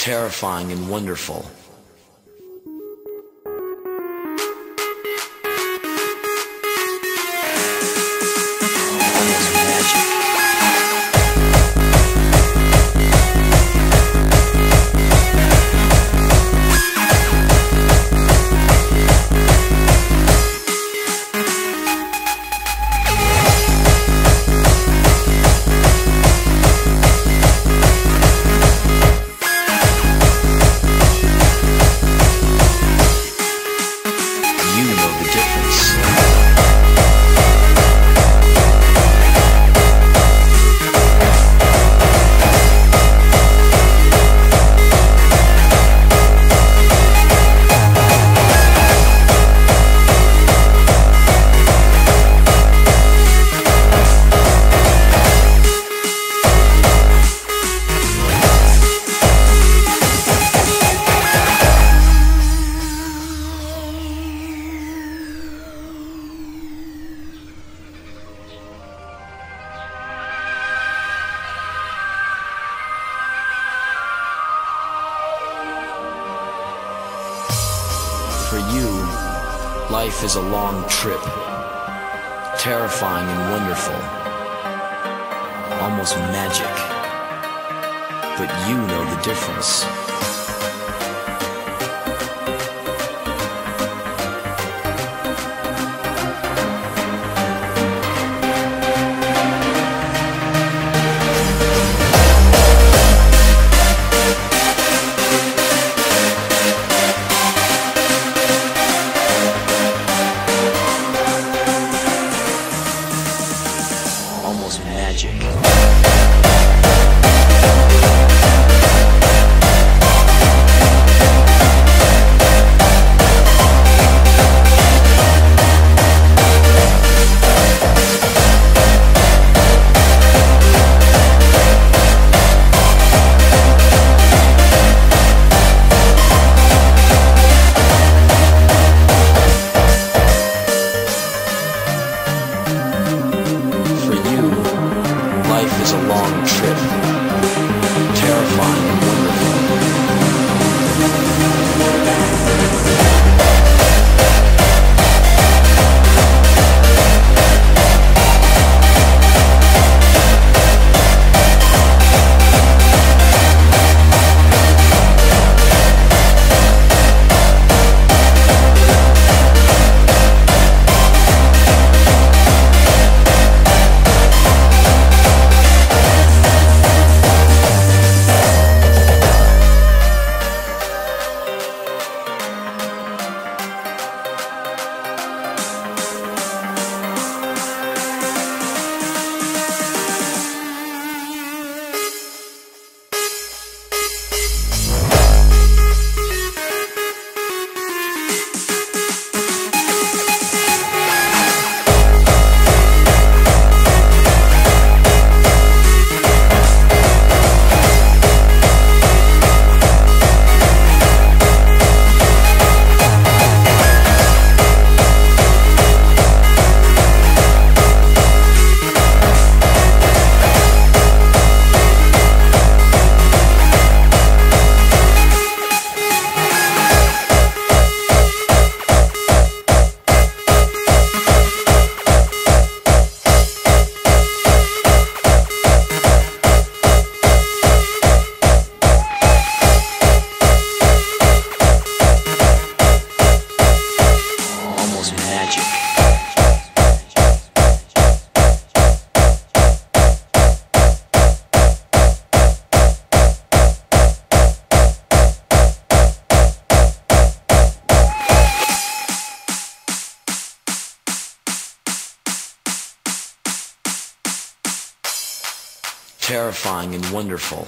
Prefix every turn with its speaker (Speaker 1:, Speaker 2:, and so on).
Speaker 1: terrifying and wonderful. For you, life is a long trip, terrifying and wonderful, almost magic. But you know the difference. Is a long trip, magic. Terrifying and wonderful.